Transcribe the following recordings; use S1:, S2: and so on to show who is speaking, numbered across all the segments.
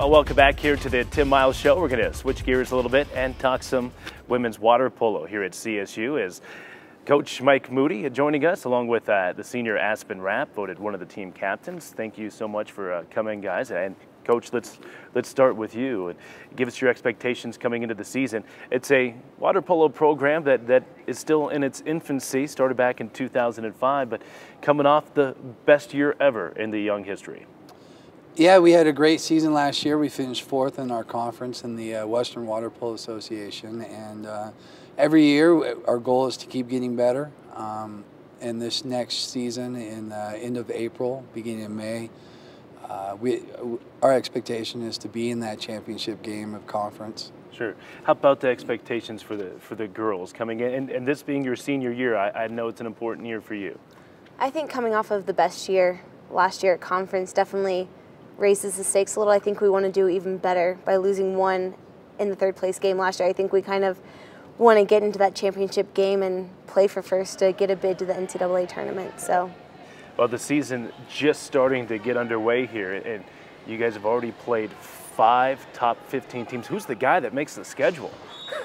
S1: Well, welcome back here to the Tim Miles Show. We're going to switch gears a little bit and talk some women's water polo here at CSU as Coach Mike Moody joining us along with uh, the senior Aspen Rapp, voted one of the team captains. Thank you so much for uh, coming, guys. And Coach, let's let's start with you and give us your expectations coming into the season. It's a water polo program that, that is still in its infancy, started back in 2005, but coming off the best year ever in the young history.
S2: Yeah, we had a great season last year. We finished fourth in our conference in the uh, Western Water Polo Association, and uh, every year our goal is to keep getting better. Um, and this next season, in uh, end of April, beginning of May, uh, we our expectation is to be in that championship game of conference.
S1: Sure. How about the expectations for the for the girls coming in, and, and this being your senior year? I, I know it's an important year for you.
S3: I think coming off of the best year last year at conference, definitely raises the stakes a little. I think we want to do even better by losing one in the third place game last year. I think we kind of want to get into that championship game and play for first to get a bid to the NCAA tournament. So.
S1: Well, the season just starting to get underway here, and you guys have already played five top 15 teams. Who's the guy that makes the schedule?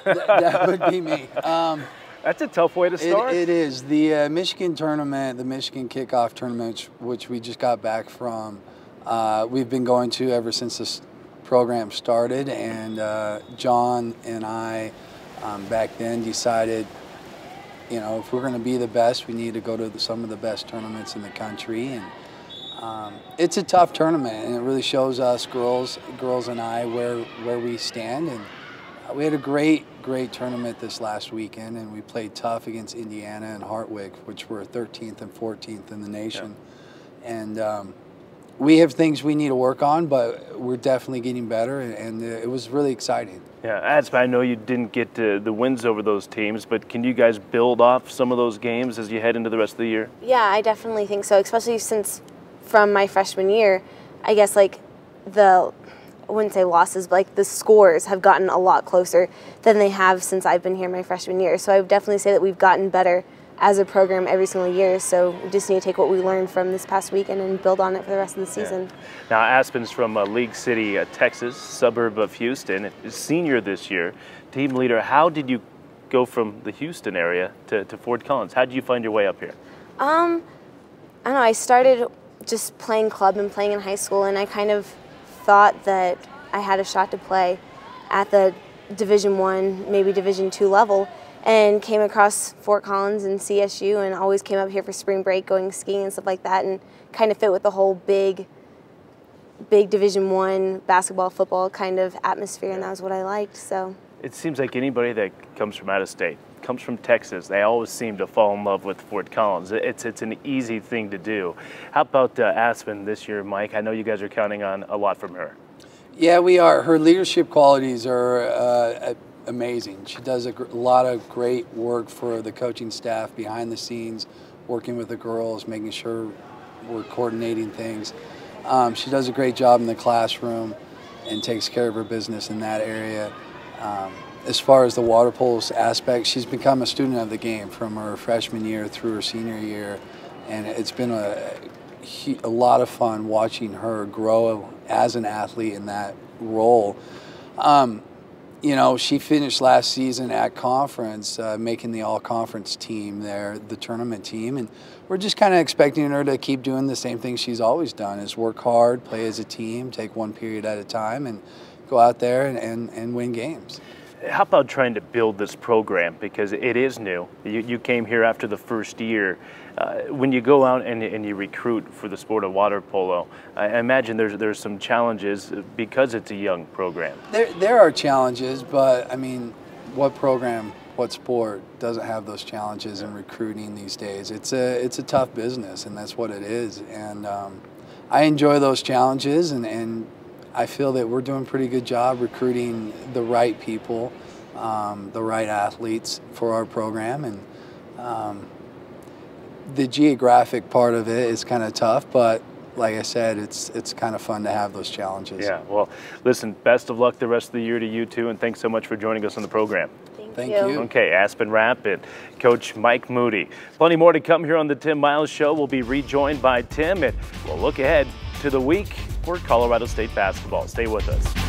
S2: that, that, would be me. Um,
S1: That's a tough way to start.
S2: it, it is. The uh, Michigan tournament, the Michigan kickoff tournament, which we just got back from, uh, we've been going to ever since this program started, and uh, John and I um, back then decided, you know, if we're going to be the best, we need to go to the, some of the best tournaments in the country, and um, it's a tough tournament, and it really shows us girls, girls and I, where where we stand, and we had a great, great tournament this last weekend, and we played tough against Indiana and Hartwick, which were 13th and 14th in the nation, yeah. and. Um, we have things we need to work on, but we're definitely getting better, and it was really exciting.
S1: Yeah, Aspen, I know you didn't get the wins over those teams, but can you guys build off some of those games as you head into the rest of the year?
S3: Yeah, I definitely think so, especially since from my freshman year, I guess like the I wouldn't say losses, but like the scores have gotten a lot closer than they have since I've been here my freshman year. So I would definitely say that we've gotten better as a program every single year. So we just need to take what we learned from this past weekend and build on it for the rest of the season. Yeah.
S1: Now Aspen's from uh, League City, uh, Texas, suburb of Houston. Senior this year, team leader. How did you go from the Houston area to, to Fort Collins? How did you find your way up here?
S3: Um, I don't know. I started just playing club and playing in high school, and I kind of thought that I had a shot to play at the Division One, maybe Division Two level and came across Fort Collins and CSU and always came up here for spring break going skiing and stuff like that and kind of fit with the whole big big division one basketball football kind of atmosphere and that was what i liked so.
S1: It seems like anybody that comes from out of state comes from texas they always seem to fall in love with fort collins. It's, it's an easy thing to do. How about uh, aspen this year mike? I know you guys are counting on a lot from her.
S2: Yeah we are. Her leadership qualities are uh, amazing. She does a, lot of great work for the coaching staff behind the scenes, working with the girls, making sure we're coordinating things. Um, she does a great job in the classroom and takes care of her business in that area. Um, as far as the water polo aspect, she's become a student of the game from her freshman year through her senior year, and it's been a, a lot of fun watching her grow as an athlete in that role. Um, you know, she finished last season at conference, uh, making the all conference team there, the tournament team. And we're just kind of expecting her to keep doing the same thing she's always done is work hard, play as a team, take one period at a time, and go out there and, and, and win games
S1: how about trying to build this program because it is new? You, you came here after the first year. Uh, when you go out and, and, you recruit for the sport of water polo, I imagine there's there's some challenges because it's a young program.
S2: There there are challenges, but I mean, what program, what sport doesn't have those challenges in recruiting these days? It's a it's a tough business, and that's what it is. And um, I enjoy those challenges, and, and I feel that we're doing a pretty good job recruiting the right people, um, the right athletes for our program, and um, the geographic part of it is kind of tough, but like I said, it's it's kind of fun to have those challenges.
S1: Yeah. Well, listen. Best of luck the rest of the year to you too, and thanks so much for joining us on the program.
S3: Thank,
S2: Thank
S3: you.
S2: you.
S1: Okay, Aspen Rapid, Coach Mike Moody. Plenty more to come here on the Tim Miles Show. We'll be rejoined by Tim, and we'll look ahead to the week Colorado State basketball. Stay with us.